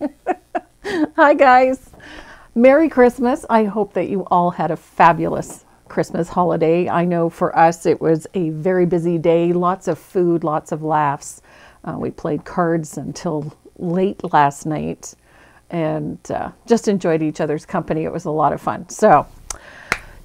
Hi, guys. Merry Christmas. I hope that you all had a fabulous Christmas holiday. I know for us it was a very busy day, lots of food, lots of laughs. Uh, we played cards until late last night and uh, just enjoyed each other's company. It was a lot of fun. So,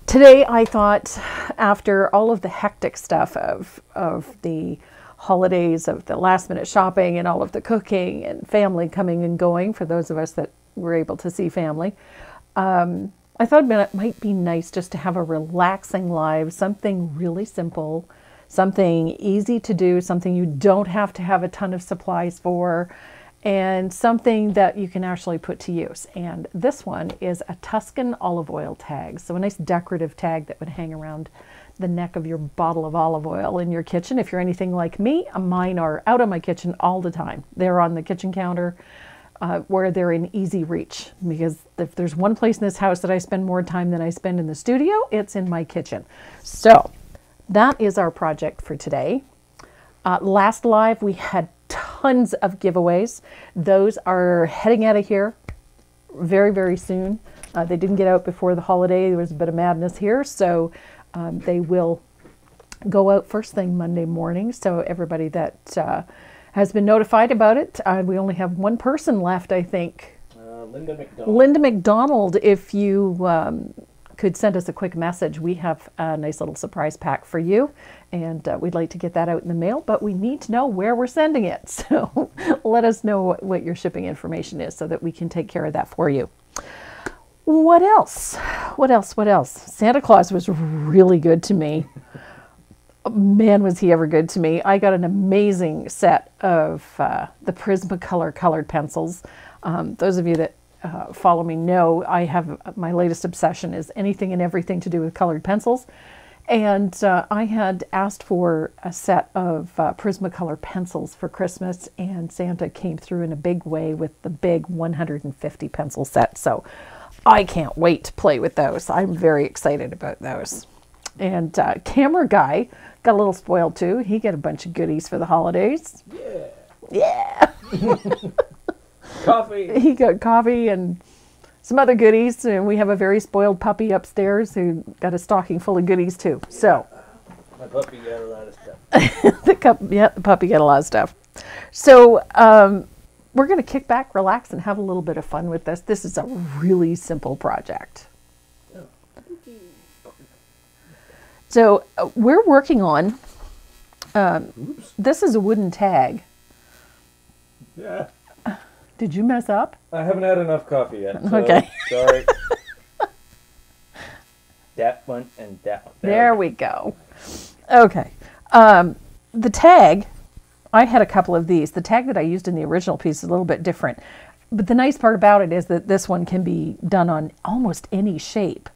today I thought, after all of the hectic stuff of, of the holidays, of the last minute shopping, and all of the cooking and family coming and going, for those of us that were able to see family, um, I thought it might be nice just to have a relaxing live, something really simple, something easy to do, something you don't have to have a ton of supplies for and something that you can actually put to use. And this one is a Tuscan olive oil tag. So a nice decorative tag that would hang around the neck of your bottle of olive oil in your kitchen. If you're anything like me, mine are out of my kitchen all the time. They're on the kitchen counter uh, where they're in easy reach. Because if there's one place in this house that I spend more time than I spend in the studio, it's in my kitchen. So that is our project for today. Uh, last live, we had tons of giveaways. Those are heading out of here very, very soon. Uh, they didn't get out before the holiday. There was a bit of madness here, so um, they will go out first thing Monday morning. So everybody that uh, has been notified about it, uh, we only have one person left, I think. Uh, Linda McDonald. Linda McDonald, if you um, could send us a quick message, we have a nice little surprise pack for you and uh, we'd like to get that out in the mail, but we need to know where we're sending it. So let us know what, what, your shipping information is so that we can take care of that for you. What else? What else? What else? Santa Claus was really good to me. Man, was he ever good to me. I got an amazing set of uh, the Prismacolor colored pencils. Um, those of you that uh, follow me know I have my latest obsession is anything and everything to do with colored pencils. And uh, I had asked for a set of uh, Prismacolor pencils for Christmas, and Santa came through in a big way with the big 150 pencil set. So I can't wait to play with those. I'm very excited about those. And uh, Camera Guy got a little spoiled too. He got a bunch of goodies for the holidays. Yeah. Yeah. Coffee. he got coffee and some other goodies, and we have a very spoiled puppy upstairs who got a stocking full of goodies too. So My puppy got a lot of stuff. the cup, yeah, the puppy got a lot of stuff. So um, we're going to kick back, relax, and have a little bit of fun with this. This is a really simple project. So uh, we're working on. Um, this is a wooden tag. Yeah. Did you mess up? I haven't had enough coffee yet. so Okay. Sorry. that one and that one. There we go. Okay. Um, the tag, I had a couple of these. The tag that I used in the original piece is a little bit different. But the nice part about it is that this one can be done on almost any shape.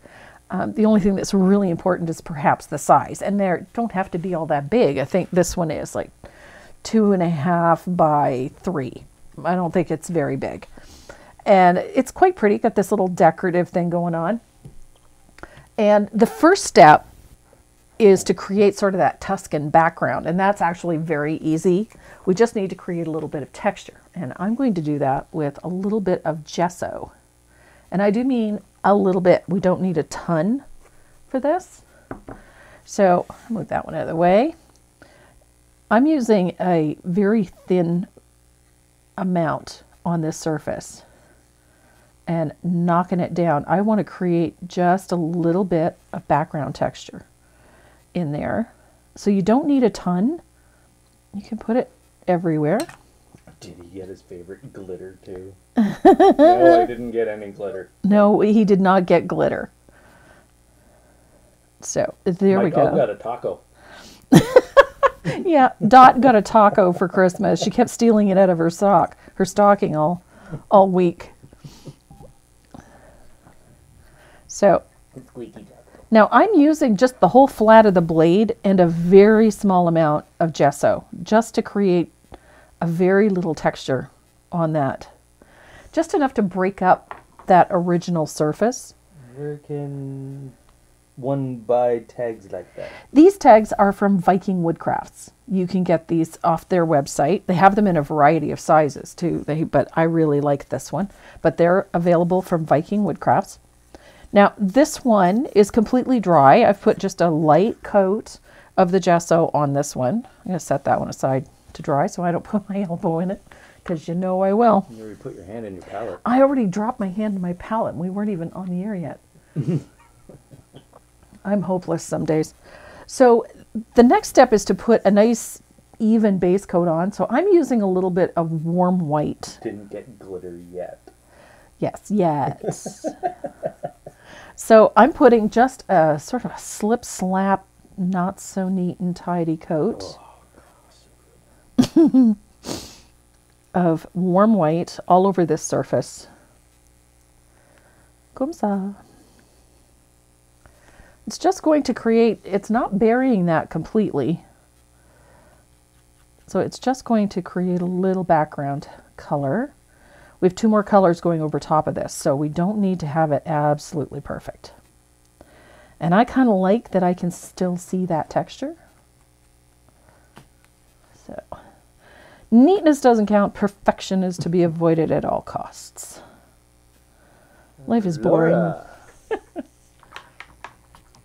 Um, the only thing that's really important is perhaps the size. And they don't have to be all that big. I think this one is like two and a half by three. I don't think it's very big. And it's quite pretty. Got this little decorative thing going on. And the first step is to create sort of that Tuscan background. And that's actually very easy. We just need to create a little bit of texture. And I'm going to do that with a little bit of gesso. And I do mean a little bit. We don't need a ton for this. So move that one out of the way. I'm using a very thin amount on this surface and knocking it down. I want to create just a little bit of background texture in there. So you don't need a ton. You can put it everywhere. Did he get his favorite glitter too? no, I didn't get any glitter. No, he did not get glitter. So there My we dog go. got a taco. Yeah, Dot got a taco for Christmas. She kept stealing it out of her sock, her stocking all, all week. So Squeaky. Now I'm using just the whole flat of the blade and a very small amount of gesso, just to create a very little texture on that, just enough to break up that original surface. Where can one buy tags like that? These tags are from Viking Woodcrafts. You can get these off their website. They have them in a variety of sizes too. They, but I really like this one. But they're available from Viking Woodcrafts. Now this one is completely dry. I've put just a light coat of the gesso on this one. I'm going to set that one aside to dry so I don't put my elbow in it because you know I will. You already put your hand in your palette. I already dropped my hand in my palette and we weren't even on the air yet. I'm hopeless some days. So the next step is to put a nice even base coat on. So I'm using a little bit of warm white. Didn't get glitter yet. Yes, yes. so I'm putting just a sort of a slip slap, not so neat and tidy coat oh, of warm white all over this surface. Comme ça. It's just going to create, it's not burying that completely. So it's just going to create a little background color. We have two more colors going over top of this, so we don't need to have it absolutely perfect. And I kind of like that I can still see that texture. So, neatness doesn't count. Perfection is to be avoided at all costs. Life is boring.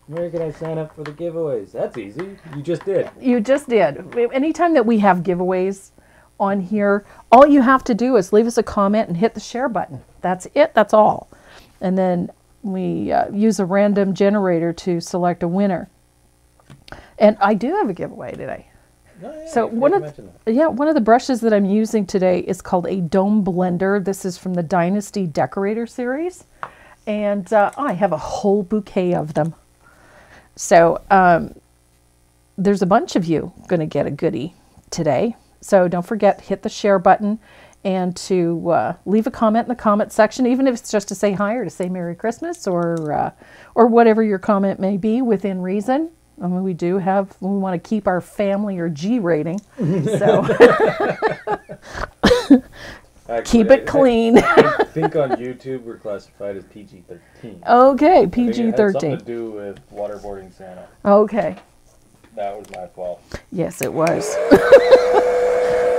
Where can I sign up for the giveaways? That's easy. You just did. You just did. Anytime that we have giveaways on here, all you have to do is leave us a comment and hit the share button. That's it. That's all. And then we uh, use a random generator to select a winner. And I do have a giveaway today. Oh, yeah, So one of that. yeah, one of the brushes that I'm using today is called a dome blender. This is from the Dynasty Decorator series, and uh, I have a whole bouquet of them. So um, there's a bunch of you going to get a goodie today. So don't forget hit the share button and to uh, leave a comment in the comment section, even if it's just to say hi or to say Merry Christmas or uh, or whatever your comment may be within reason. I mean, we do have we want to keep our family or G rating, so Actually, keep I- it clean. I think on YouTube we're classified as PG thirteen. okay, I think it PG had Something thirteen. to do with waterboarding Santa. Okay, That was my fault. yes, it was.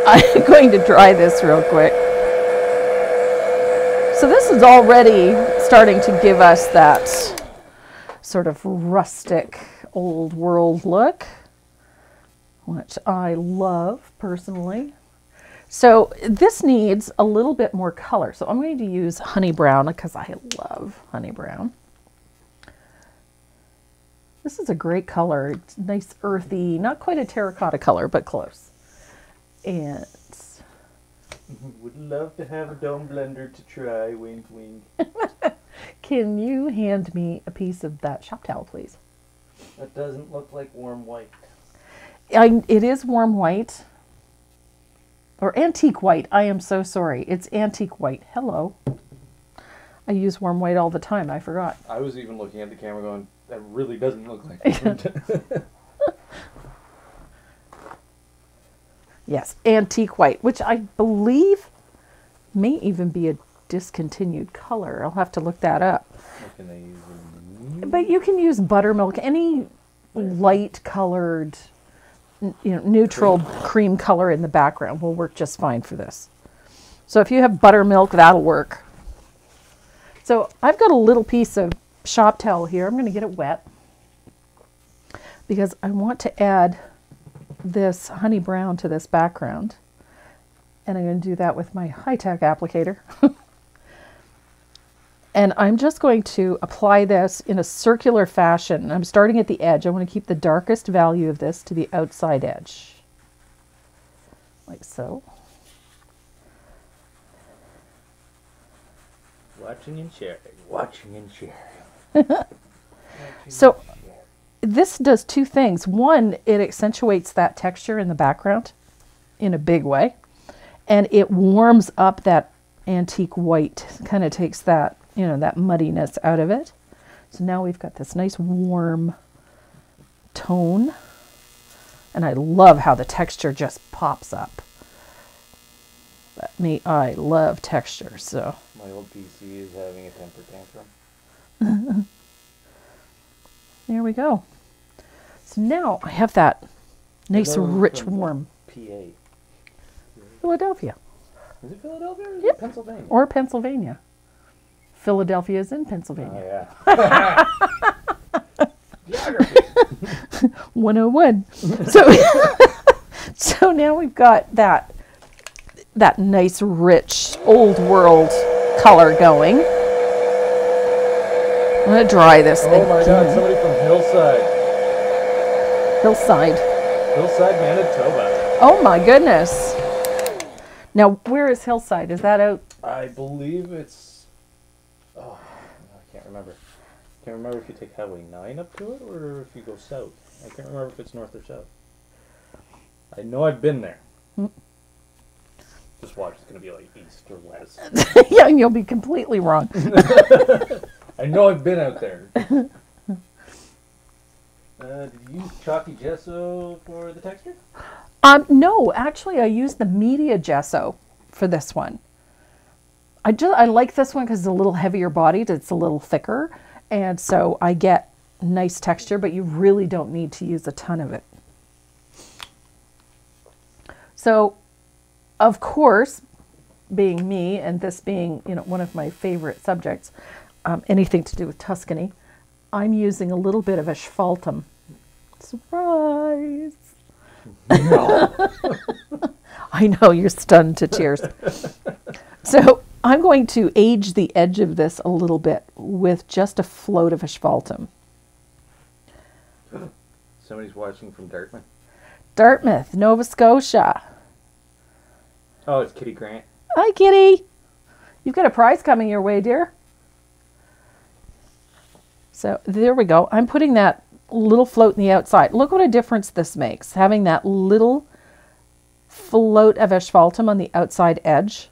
I'm going to dry this real quick. So this is already starting to give us that sort of rustic old world look, which I love personally. So this needs a little bit more color. So I'm going to use honey brown because I love honey brown. This is a great color. It's nice earthy, not quite a terracotta color, but close. And Would love to have a dome blender to try. Wink, wink. can you hand me a piece of that shop towel, please? That doesn't look like warm white. I, it is warm white or antique white. I am so sorry. It's antique white. Hello. I use warm white all the time. I forgot. I was even looking at the camera going, that really doesn't look like Yes, antique white, which I believe may even be a discontinued color. I'll have to look that up. Can they use? But you can use buttermilk, any light colored, you know, neutral cream color in the background will work just fine for this. So if you have buttermilk, that'll work. So I've got a little piece of shop towel here. I'm going to get it wet because I want to add this honey brown to this background. And I'm going to do that with my high-tech applicator. And I'm just going to apply this in a circular fashion. I'm starting at the edge. I want to keep the darkest value of this to the outside edge. Like so. Watching and sharing. Watching and sharing. So this does two things. One, it accentuates that texture in the background in a big way. And it warms up that antique white, kind of takes that, you know, that muddiness out of it. So now we've got this nice warm tone. And I love how the texture just pops up. But me, I love texture, so. My old PC is having a temper tantrum. There we go. So now I have that nice, rich, warm PA. Philadelphia Is it Philadelphia or is Yep. it Pennsylvania? or Pennsylvania. Philadelphia is in Pennsylvania. Oh, yeah. Geography. 101. so, so now we've got that that nice, rich, old world color going. I'm gonna dry this thing. Oh my god, somebody from Hillside. Hillside. Hillside, Manitoba. Oh my goodness. Now, where is Hillside? Is that out? I believe it's. Oh, I can't remember. I Can't remember if you take Highway 9 up to it or if you go south. I can't remember if it's north or south. I know I've been there. Hmm. Just watch, it's going to be like east or west. yeah, and you'll be completely wrong. I know I've been out there. Uh, did you use chalky gesso for the texture? Um, no, actually, I used the media gesso for this one. I just I like this one because it's a little heavier bodied. It's a little thicker, and so I get nice texture. But you really don't need to use a ton of it. So, of course, being me and this being you know one of my favorite subjects, um, anything to do with Tuscany, I'm using a little bit of asphaltum. Surprise! I know you're stunned to tears. so I'm going to age the edge of this a little bit with just a float of asphaltum. Somebody's watching from Dartmouth. Dartmouth, Nova Scotia. Oh, it's Kitty Grant. Hi, Kitty. You've got a prize coming your way, dear. So there we go. I'm putting that little float in the outside. Look what a difference this makes, having that little float of asphaltum on the outside edge.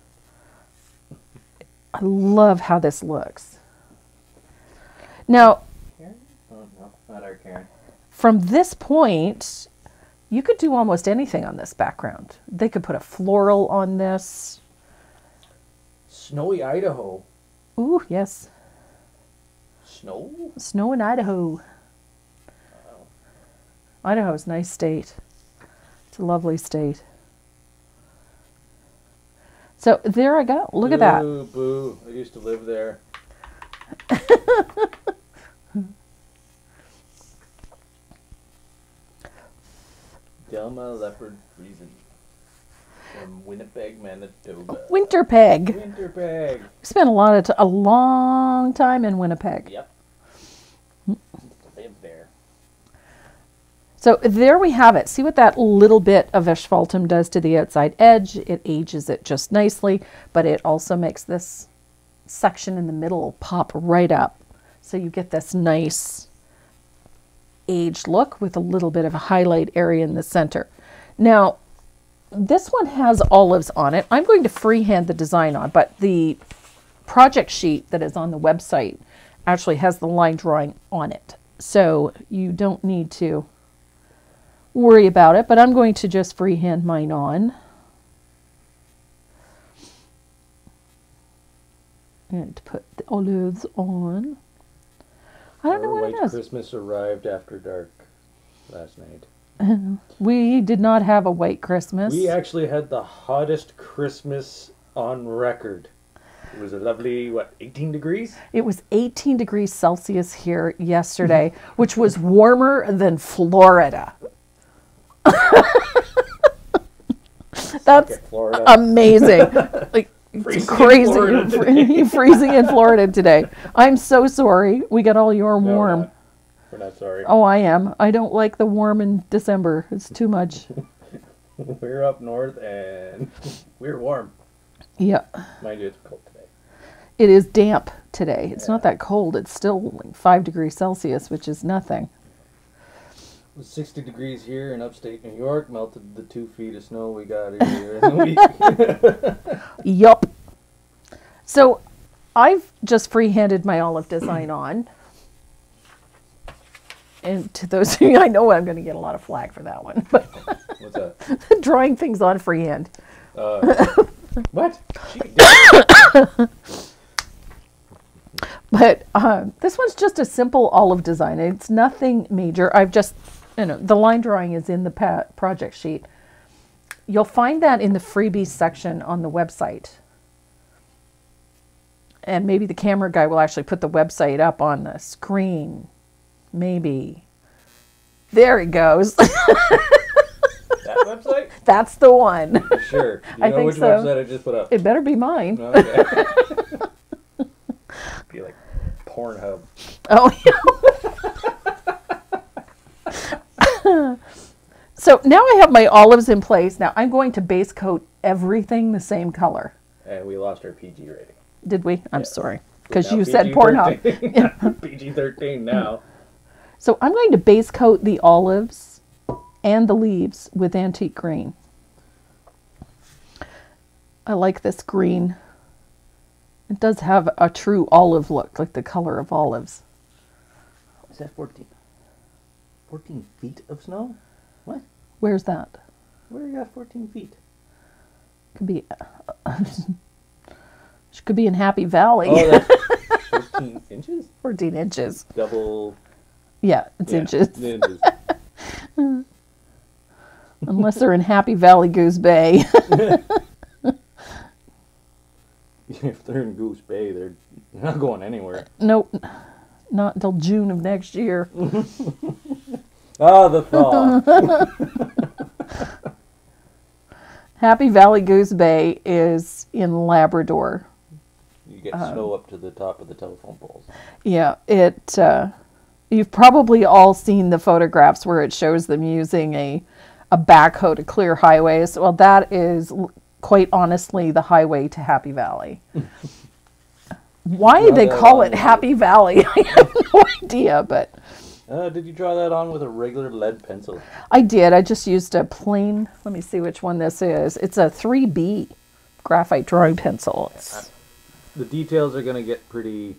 I love how this looks. Now, Karen? Oh, no, not our Karen. from this point, you could do almost anything on this background. They could put a floral on this. Snowy Idaho. Ooh, yes. Snow? Snow in Idaho. Idaho's a nice state. It's a lovely state. So there I go. Look at that. Boo, boo. I used to live there. Delma Leopard Friesen. From Winnipeg, Manitoba. Winterpeg. Winterpeg. Spent a lot of t- a long time in Winnipeg. Yep. Live there. So there we have it. See what that little bit of asphaltum does to the outside edge. It ages it just nicely, but it also makes this section in the middle pop right up. So you get this nice aged look with a little bit of a highlight area in the center. Now, this one has olives on it. I'm going to freehand the design on, but the project sheet that is on the website actually has the line drawing on it. So you don't need to worry about it, but I'm going to just freehand mine on. And put the olives on. I don't know what it is. Christmas arrived after dark last night. We did not have a white Christmas. We actually had the hottest Christmas on record. It was a lovely, what, 18 degrees? It was 18 degrees Celsius here yesterday, which was warmer than Florida. That's Florida. amazing. Like Freezing in crazy. Florida You're freezing in Florida today. I'm so sorry. We got all your warm. not. We're not sorry. Oh, I am. I don't like the warm in December. It's too much. We're up north and we're warm. Yeah. Mind you, it's cold today. It is damp today. It's not that cold. It's still like 5 degrees Celsius, which is nothing. It was 60 degrees here in upstate New York, melted the two feet of snow we got here in the week. Yup. So I've just freehanded my olive design on. And to those of you, I know I'm going to get a lot of flack for that one, but What's that? drawing things on freehand. Uh, what? But uh, this one's just a simple olive design. It's nothing major. I've just, you know, the line drawing is in the project sheet. You'll find that in the freebies section on the website. And maybe the camera guy will actually put the website up on the screen. Maybe. There he goes. That website? That's the one. Sure. You I know think which so. website I just put up? It better be mine. Okay. Be like Pornhub. Oh, yeah. so now I have my olives in place. Now I'm going to base coat everything the same color. And we lost our PG rating. Did we? I'm Yeah. sorry. Because you said Pornhub. PG-13. PG-13 now. So I'm going to base coat the olives and the leaves with antique green. I like this green. It does have a true olive look, like the color of olives. Is that 14? 14 feet of snow? What? Where's that? Where are you got 14 feet? Could be. she could be in Happy Valley. Oh, that's 14 inches? 14 inches. Double. Yeah, it's yeah, inches. inches. Unless they're in Happy Valley Goose Bay. if they're in Goose Bay, they're not going anywhere. nope. Not until June of next year. Ah, the thaw. Happy Valley Goose Bay is in Labrador. you get Uh, snow up to the top of the telephone poles. Yeah, it. Uh, you've probably all seen the photographs where it shows them using a a backhoe to clear highways. Well, that is quite honestly the highway to Happy Valley. Why Draw they call it Happy Valley, I have no idea, but Uh, did you draw that on with a regular lead pencil? I did. I just used a plain. Let me see which one this is. It's a 3B graphite drawing pencil. It's, The details are going to get pretty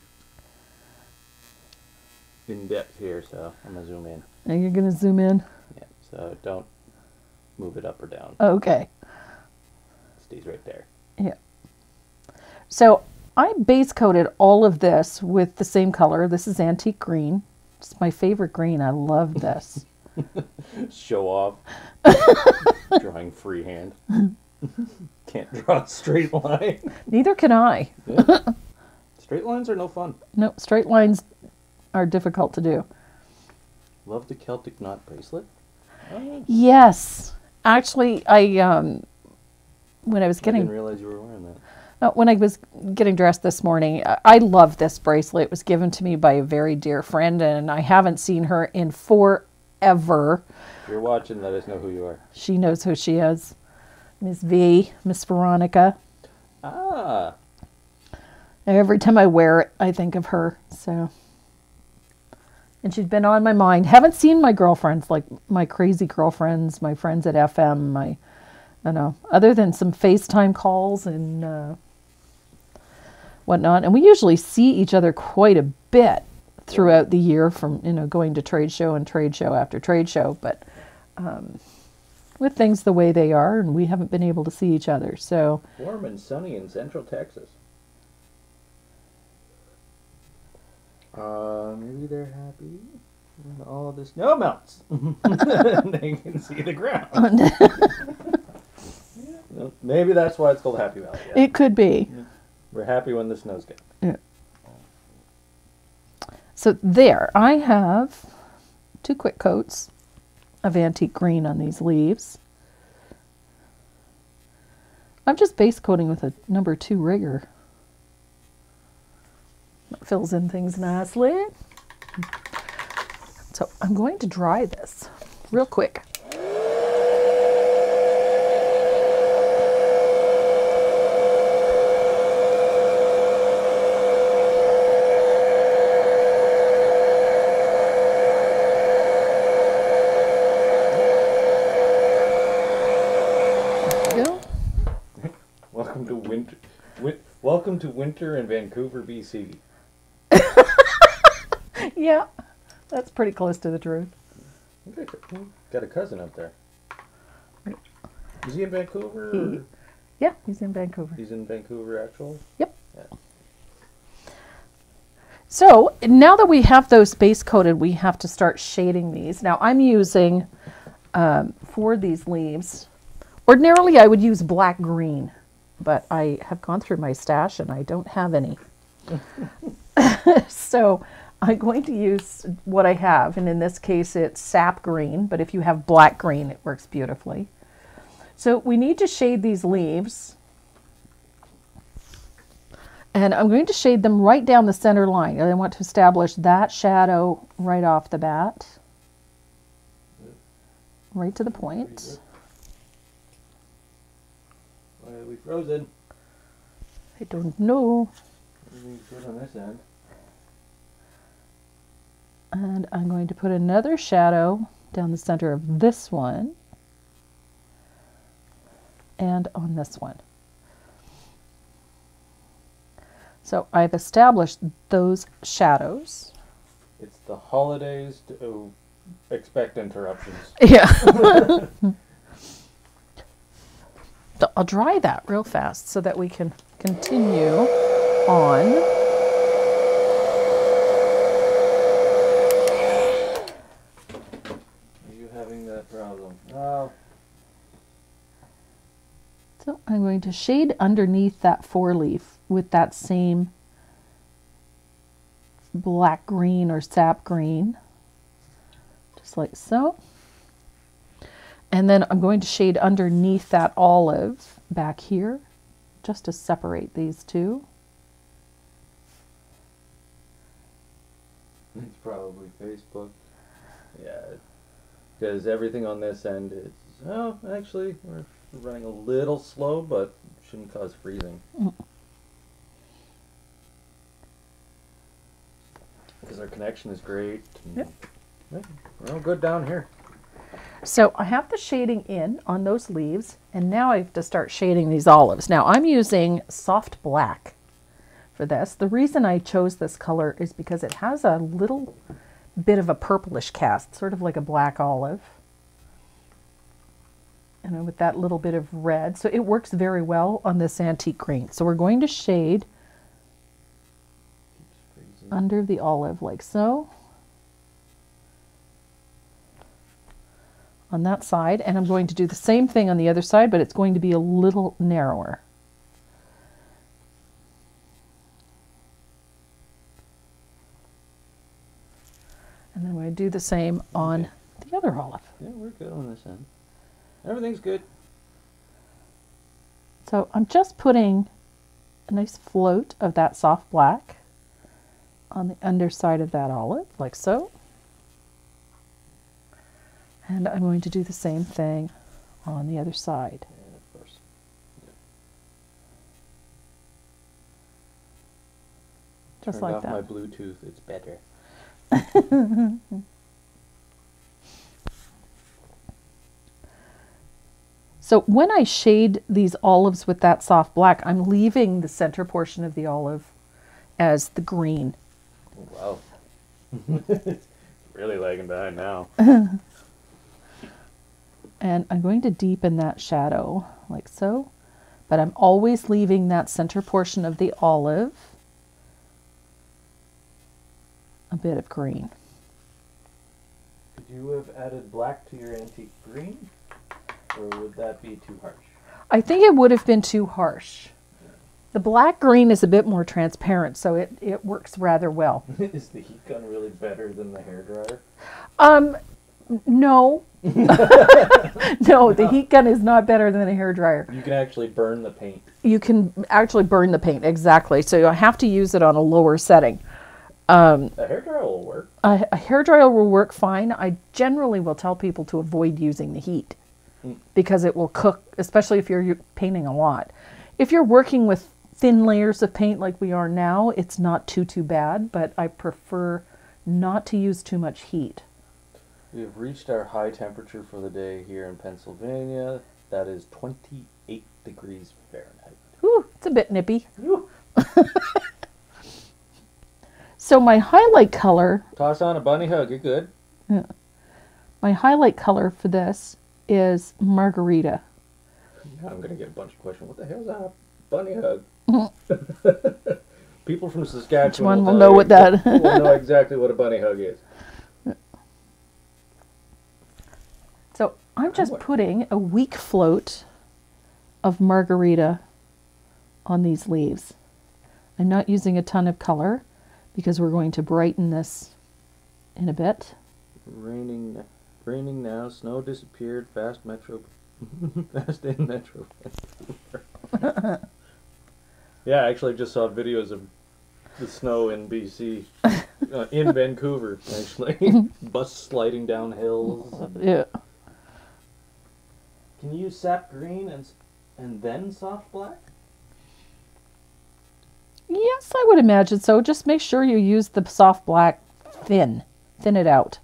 in depth here, so I'm to zoom in. And you're to zoom in? Yeah, so don't move it up or down. Oh, okay. It stays right there. Yeah. So I base coated all of this with the same color. This is antique green. It's my favorite green. I love this. Show off. Drawing freehand. Can't draw a straight line. Neither can I. Straight lines are no fun. No, straight lines are difficult to do. Love the Celtic knot bracelet. Oh, Yes. Actually, I um when I was getting I didn't realize you were wearing that. Uh, when I was getting dressed this morning, I- I love this bracelet. It was given to me by a very dear friend, and I haven't seen her in forever. If you're watching, let us know who you are. She knows who she is. Miss V, Miss Veronica. Ah, Every time I wear it, I think of her. So, and she's been on my mind. Haven't seen my girlfriends, like my crazy girlfriends, my friends at FM. My, I don't know, other than some FaceTime calls and uh, whatnot. And we usually see each other quite a bit throughout the year, from you know going to trade show and trade show after trade show. But um, with things the way they are, and we haven't been able to see each other. So. warm and sunny in Central Texas. Uh, maybe they're happy when all the snow melts. they can see the ground. Well, maybe that's why it's called Happy Valley. yeah. It could be. We're happy when the snow's down. So there, I have two quick coats of antique green on these leaves. I'm just base coating with a number two rigger. Fills in things nicely. So I'm going to dry this real quick. Welcome to winter. Win- welcome to winter in Vancouver, BC. Yeah, that's pretty close to the truth. Got a cousin up there. Is he in Vancouver? He- Yeah, he's in Vancouver. He's in Vancouver, actual. Yep. Yeah. So now that we have those base coated, we have to start shading these. Now I'm using, um, for these leaves, ordinarily I would use black green, but I have gone through my stash and I don't have any. so I'm going to use what I have, and in this case it's sap green, but if you have black green, it works beautifully. So we need to shade these leaves. And I'm going to shade them right down the center line. I want to establish that shadow right off the bat. Right to the point. Why are we frozen? I don't know. Everything's good on this end. And I'm going to put another shadow down the center of this one and on this one. So I've established those shadows. It's the holidays to oh, expect interruptions. Yeah. So I'll dry that real fast so that we can continue on. Are you having that problem? Oh. So I'm going to shade underneath that four leaf with that same black green or sap green, just like so. And then I'm going to shade underneath that olive back here, just to separate these two. It's probably Facebook. Yeah. Because everything on this end is. Oh, actually, we're running a little slow, but shouldn't cause freezing. Because our connection is great. and- Yep. Yeah, We're all good down here. So I have the shading in on those leaves, and now I have to start shading these olives. Now I'm using soft black for this. The reason I chose this color is because it has a little bit of a purplish cast, sort of like a black olive. Know, with that little bit of red. So it works very well on this antique green. So we're going to shade under the olive like so. On that side, and I'm going to do the same thing on the other side, but it's going to be a little narrower. And then to do the same on the other olive. Yeah, we're good on this end. Everything's good. So I'm just putting a nice float of that soft black on the underside of that olive, like so. And I'm going to do the same thing on the other side. And of course. Just Turned like off that. my Bluetooth. It's better. So when I shade these olives with that soft black, I'm leaving the center portion of the olive as the green. Oh, wow. it's really lagging behind now. And I'm going to deepen that shadow like so. But I'm always leaving that center portion of the olive a bit of green. Could you have added black to your antique green? Or would that be too harsh? I think it would have been too harsh. The black green is a bit more transparent, so it, it works rather well. Is the heat gun really better than the hairdryer? Um, no. no, the heat gun is not better than a hair dryer. You can actually burn the paint. You can actually burn the paint, exactly. So you have to use it on a lower setting. Um, A hairdryer will work. a, a hair dryer will work fine. I generally will tell people to avoid using the heat. Because it will cook, especially if you're painting a lot. If you're working with thin layers of paint like we are now, it's not too too bad, but I prefer not to use too much heat. We have reached our high temperature for the day here in Pennsylvania. That is 28 degrees Fahrenheit. Whew, it's a bit nippy. So my highlight color, Toss on a bunny hug. You're good. my highlight color for this is margarita. Now I'm gonna get a bunch of questions. What the hell is a bunny hug? Mm-hmm. people from Saskatchewan. Which one will tell know what that- will know exactly what a bunny hug is. So I'm just putting a weak float of margarita on these leaves. I'm not using a ton of color because we're going to brighten this in a bit. Raining, raining now. Snow disappeared. Fast metro, fast in metro. yeah, I actually just saw videos of the snow in BC, uh, in Vancouver. Actually, bus sliding down hills. Yeah. Can you use sap green and and then soft black? Yes, I would imagine so. Just make sure you use the soft black thin. Thin it out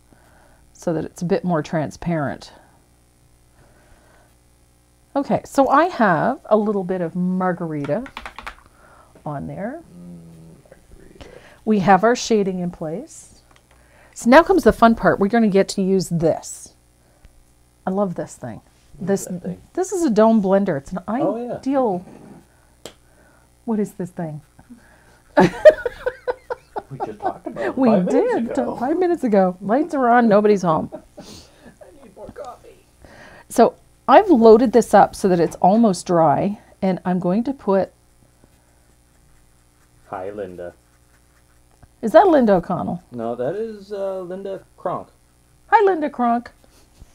so that it's a bit more transparent. Okay, so I have a little bit of margarita on there. We have our shading in place. So now comes the fun part. We're going to get to use this. I love this thing. This thing? this is a dome blender. It's an Oh, yeah. ideal. What is this thing? We just talked about We five minutes did ago. five minutes ago. Lights are on. Nobody's home. I need more coffee. So I've loaded this up so that it's almost dry, and I'm going to put. Hi, Linda. Is that Linda O'Connell? No, that is uh, Linda Kronk. Hi, Linda Kronk.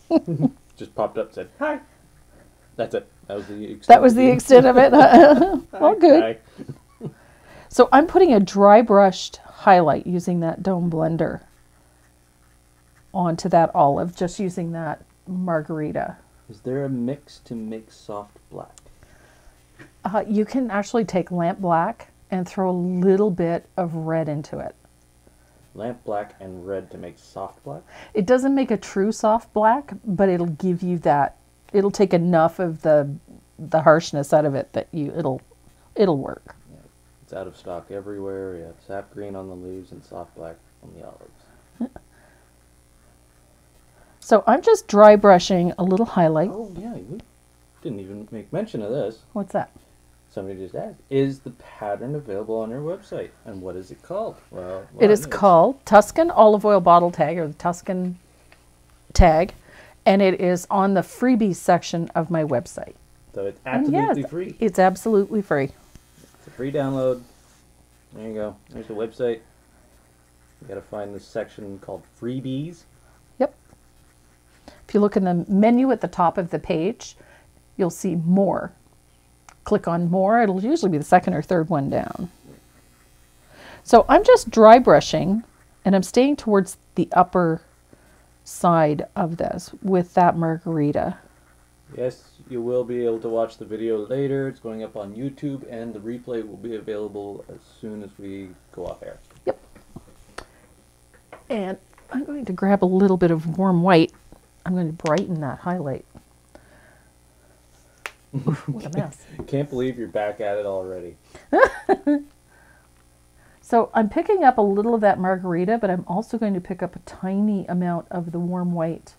Just popped up, said hi. That's it. That was the extent That was of the extent of it. All good. Hi. So I'm putting a dry brushed highlight using that dome blender onto that olive, just using that margarita. Is there a mix to make soft black? Uh, you can actually take lamp black and throw a little bit of red into it. Lamp black and red to make soft black? It doesn't make a true soft black, but it'll give you that. It'll take enough of the the harshness out of it that you it'll it'll work. It's out of stock everywhere. You have sap green on the leaves and soft black on the olives. So I'm just dry brushing a little highlight. Oh, yeah, we didn't even make mention of this. What's that? Somebody just asked, is the pattern available on your website? And what is it called? Well, It is called Tuscan Olive Oil Bottle Tag or the Tuscan tag, and it is on the freebies section of my website. So it's absolutely yes, free. It's absolutely free. Free download. There you go. There's the website. You gotta find this section called freebies. Yep. If you look in the menu at the top of the page, you'll see more. Click on more, it'll usually be the second or third one down. So I'm just dry brushing and I'm staying towards the upper side of this with that margarita. Yes, you will be able to watch the video later. It's going up on YouTube, and the replay will be available as soon as we go off air. Yep. And I'm going to grab a little bit of warm white. I'm going to brighten that highlight. Oof, what a mess. Can't believe you're back at it already. So I'm picking up a little of that margarita, but I'm also going to pick up a tiny amount of the warm white.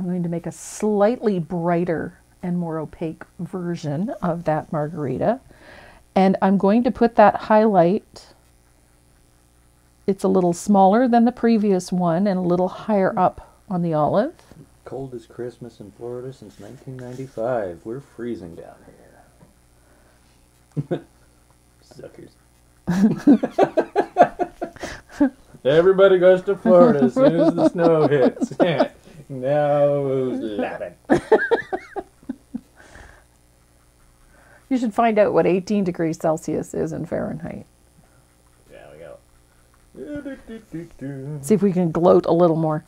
I'm going to make a slightly brighter and more opaque version of that margarita. And I'm going to put that highlight. It's a little smaller than the previous one and a little higher up on the olive. Cold as Christmas in Florida since 1995. We're freezing down here. Suckers. Everybody goes to Florida as soon as the snow hits. who's laughing? You should find out what 18 degrees Celsius is in Fahrenheit. There we go. See if we can gloat a little more.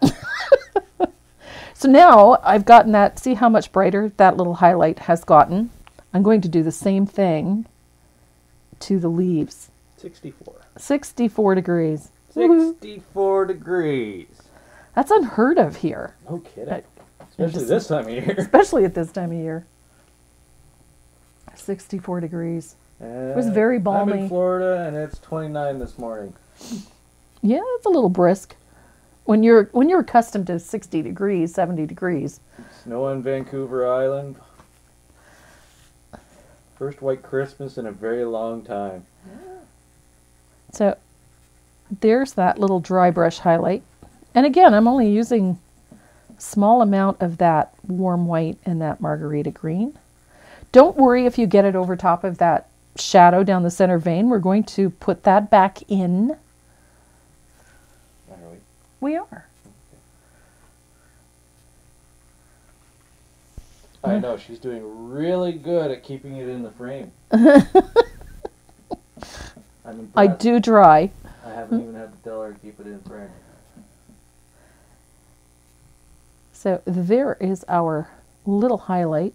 so now I've gotten that, see how much brighter that little highlight has gotten. I'm going to do the same thing to the leaves. 64. 64 degrees. 64 degrees. That's unheard of here, No kidding. Especially just- this time of year. especially at this time of year. 64 degrees. It was uh, very balmy. I'm in Florida and it's 29 this morning. Yeah, it's a little brisk. When you're when you're accustomed to 60 degrees, 70 degrees. Snow on Vancouver Island. First white Christmas in a very long time. So there's that little dry brush highlight. And again, I'm only using small amount of that warm white and that margarita green. Don't worry if you get it over top of that shadow down the center vein. We're going to put that back in. Are we? We are. I know she's doing really good at keeping it in the frame. I do dry. I haven't hmm? even had to tell her to keep it in frame. So there is our little highlight.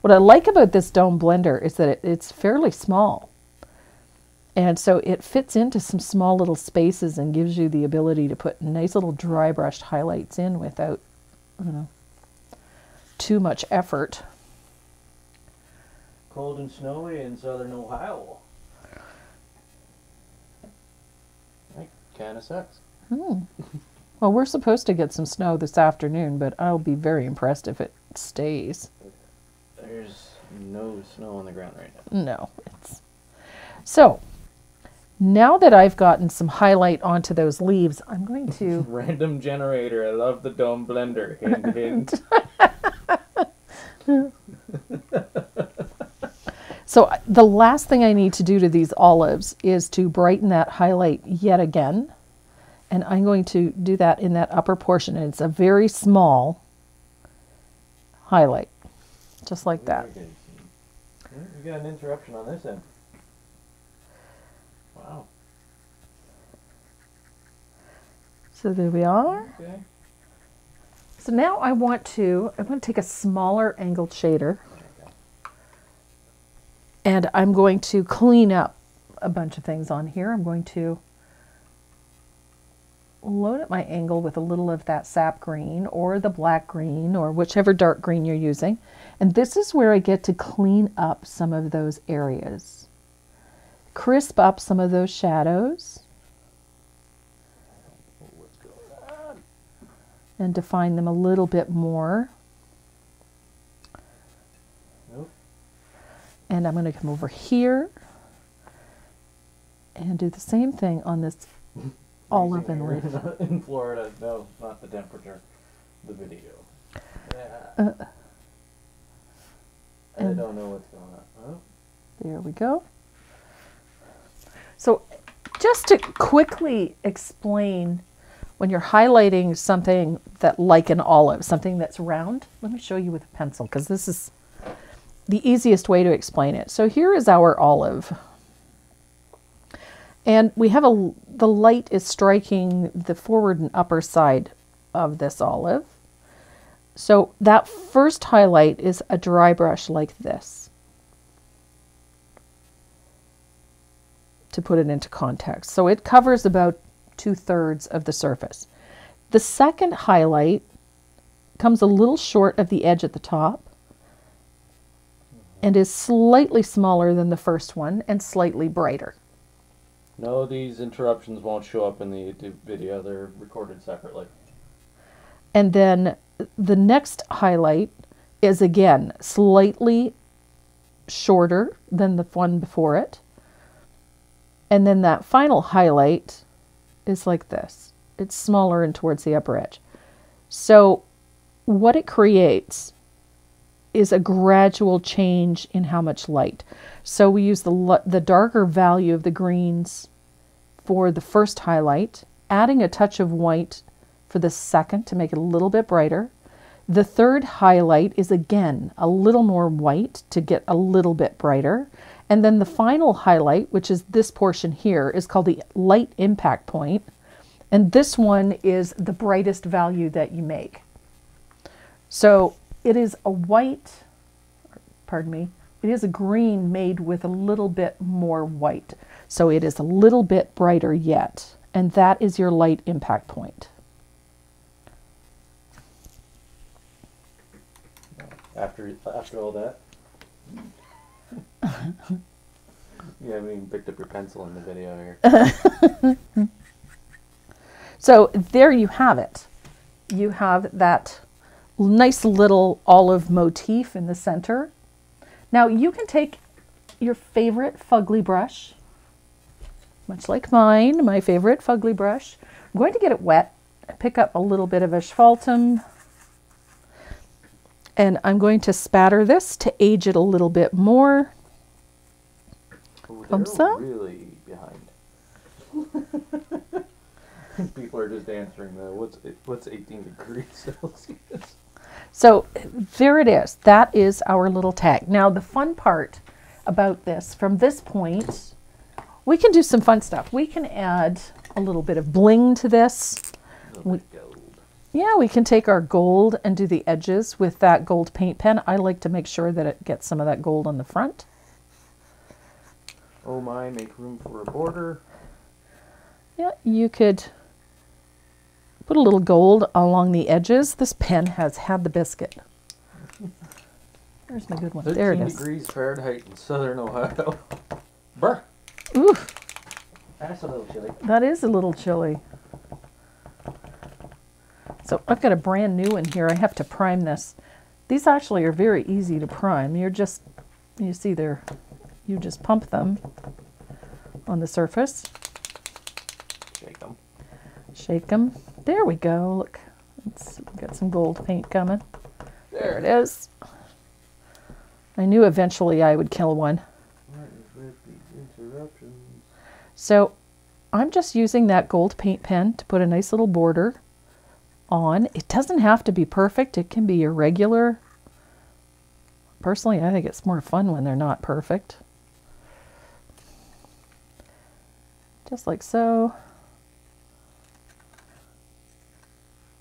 What I like about this dome blender is that it, it's fairly small. And so it fits into some small little spaces and gives you the ability to put nice little dry brushed highlights in without, you know, too much effort. Cold and snowy in southern Ohio. That kind of sucks. Hmm. Well, we're supposed to get some snow this afternoon, but I'll be very impressed if it stays. There's no snow on the ground right now. No, it's so. Now that I've gotten some highlight onto those leaves, I'm going to Random generator. I love the dome blender. Hint, hint. So the last thing I need to do to these olives is to brighten that highlight yet again. And I'm going to do that in that upper portion. And it's a very small highlight, just like that. We got an interruption on this end. Wow. So there we are. Okay. So now I want to, I'm going to take a smaller angled shader and I'm going to clean up a bunch of things on here. I'm going to load up my angle with a little of that sap green or the black green or whichever dark green you're using. And this is where I get to clean up some of those areas. Crisp up some of those shadows and define them a little bit more. And I'm going to come over here and do the same thing on this olive and leaf. in Florida, no, not the temperature, the video. Yeah. Uh, I don't know what's going on. Oh, There we go. So, just to quickly explain when you're highlighting something that like an olive, something that's round, let me show you with a pencil because this is the easiest way to explain it. So, here is our olive. And we have a the light is striking the forward and upper side of this olive. So that first highlight is a dry brush like this. To put it into context. So it covers about two thirds of the surface. The second highlight comes a little short of the edge at the top and is slightly smaller than the first one and slightly brighter. No, these interruptions won't show up in the YouTube video. They're recorded separately. And then the next highlight is again slightly shorter than the one before it. And then that final highlight is like this it's smaller and towards the upper edge. So, what it creates is a gradual change in how much light. So, we use the, the darker value of the greens for the first highlight, adding a touch of white for the second to make it a little bit brighter. The third highlight is again a little more white to get a little bit brighter. And then the final highlight, which is this portion here, is called the light impact point. And this one is the brightest value that you make. So it is a white, pardon me, it is a green made with a little bit more white. So it is a little bit brighter yet. And that is your light impact point. After after all that, you haven't even picked up your pencil in the video here. So there you have it. You have that nice little olive motif in the center. Now you can take your favorite fugly brush much like mine, my favorite fugly brush. I'm going to get it wet, pick up a little bit of asphaltum, and I'm going to spatter this to age it a little bit more. Ooh, Thumbs they're really behind. People are just answering the what's what's 18 degrees Celsius. So there it is. That is our little tag. Now the fun part about this, from this point, we can do some fun stuff. We can add a little bit of bling to this. We- gold. Yeah, we can take our gold and do the edges with that gold paint pen. I like to make sure that it gets some of that gold on the front. Oh my, make room for a border. Yeah, you could put a little gold along the edges. This pen has had the biscuit. There's my good one. There it is. degrees Fahrenheit in southern Ohio. Brr. Ooh, That's a little chilly. that is a little chilly. So I've got a brand new one here. I have to prime this. These actually are very easy to prime. You're just, you see there, you just pump them on the surface. Shake them. Shake them. There we go. Look, it's got some gold paint coming. There it is. I knew eventually I would kill one. So I'm just using that gold paint pen to put a nice little border on. It doesn't have to be perfect. It can be irregular. Personally, I think it's more fun when they're not perfect. Just like so.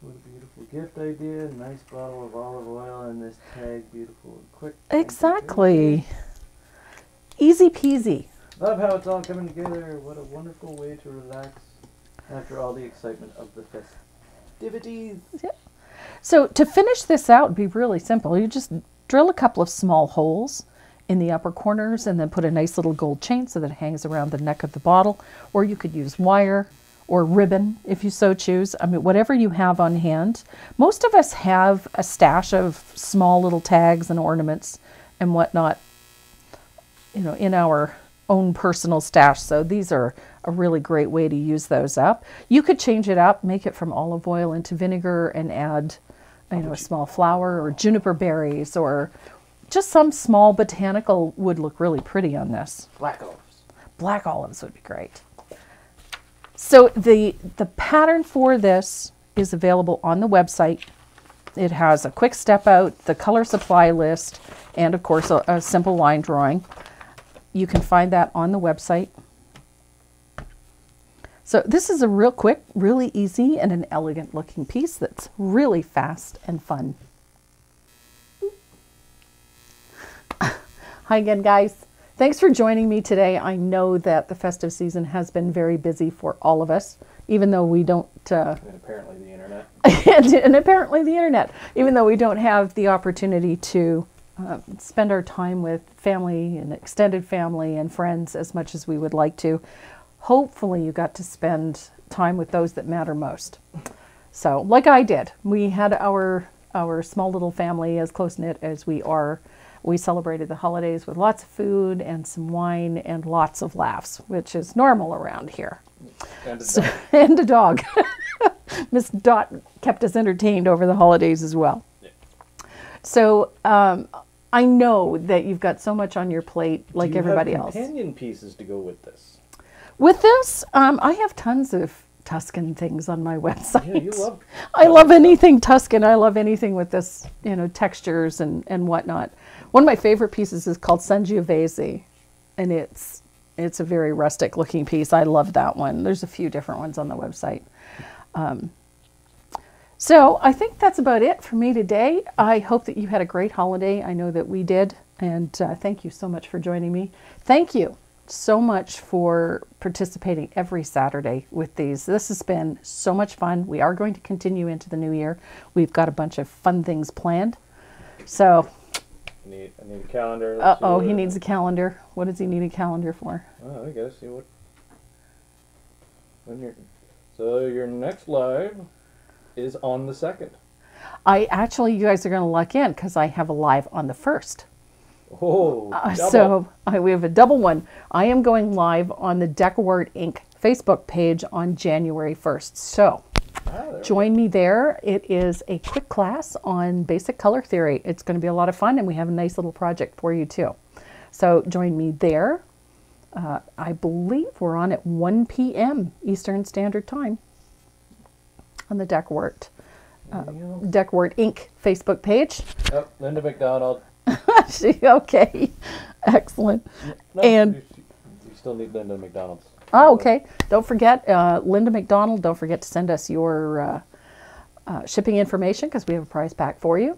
What a beautiful gift idea. Nice bottle of olive oil and this tag. Beautiful and quick. Exactly. Easy peasy. Love how it's all coming together. What a wonderful way to relax after all the excitement of the festivities. So to finish this out would be really simple. You just drill a couple of small holes in the upper corners and then put a nice little gold chain so that it hangs around the neck of the bottle. Or you could use wire or ribbon if you so choose. I mean, whatever you have on hand. Most of us have a stash of small little tags and ornaments and whatnot, you know, in our own personal stash. So these are a really great way to use those up. You could change it up, make it from olive oil into vinegar and add, you know, a small flower or juniper berries or just some small botanical would look really pretty on this. Black olives. Black olives would be great. So the the pattern for this is available on the website. It has a quick step out, the color supply list, and of course a, a simple line drawing. You can find that on the website. So this is a real quick, really easy, and an elegant looking piece that's really fast and fun. Hi again, guys. Thanks for joining me today. I know that the festive season has been very busy for all of us, even though we don't, uh, And apparently the internet. and, and apparently the internet, even though we don't have the opportunity to uh, spend our time with family and extended family and friends as much as we would like to. Hopefully, you got to spend time with those that matter most. So, like I did, we had our our small little family as close knit as we are. We celebrated the holidays with lots of food and some wine and lots of laughs, which is normal around here. And a So, dog. and a dog. Miss Dot kept us entertained over the holidays as well. Yeah. So um, I know that you've got so much on your plate, like Do you everybody have else. companion pieces to go with this. With this, um, I have tons of Tuscan things on my website. Yeah, you love. I love anything Tuscan. I love anything with this, you know, textures and, and whatnot. One of my favorite pieces is called Sangiovese, and it's it's a very rustic looking piece. I love that one. There's a few different ones on the website. Um, so I think that's about it for me today. I hope that you had a great holiday. I know that we did, and uh, thank you so much for joining me. Thank you so much for participating every Saturday with these. This has been so much fun. We are going to continue into the new year. We've got a bunch of fun things planned. So, I need, I need a calendar. uh oh, he needs a calendar. What does he need a calendar for? Oh, I gotta see what. When your so your next live is on the second. I actually, you guys are going to luck in because I have a live on the first. Oh, Uh, so uh, we have a double one. I am going live on the DecoArt Inc. Facebook page on January 1st. So Ah, join me there. It is a quick class on basic color theory. It's going to be a lot of fun, and we have a nice little project for you too. So join me there. Uh, I believe we're on at 1 p.m. Eastern Standard Time on the DecoArt, you DecoArt Inc. Facebook page. Oh, Linda McDonald. okay, excellent. No, And- we, we still need Linda McDonald's. Oh, okay. Don't forget, uh, Linda McDonald, don't forget to send us your uh, uh, shipping information because we have a prize pack for you.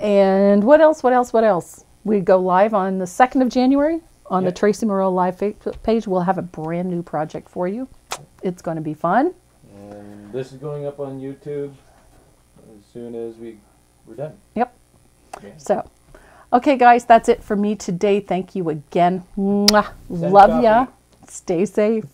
And what else? What else? What else? We go live on the 2nd of January on the Tracy Moreau live page. We'll have a brand new project for you. It's going to be fun. And this is going up on YouTube as soon as we we're done. Yep. Okay. So, okay, guys, that's it for me today. Thank you again. Mwah. Send Love ya. Stay safe.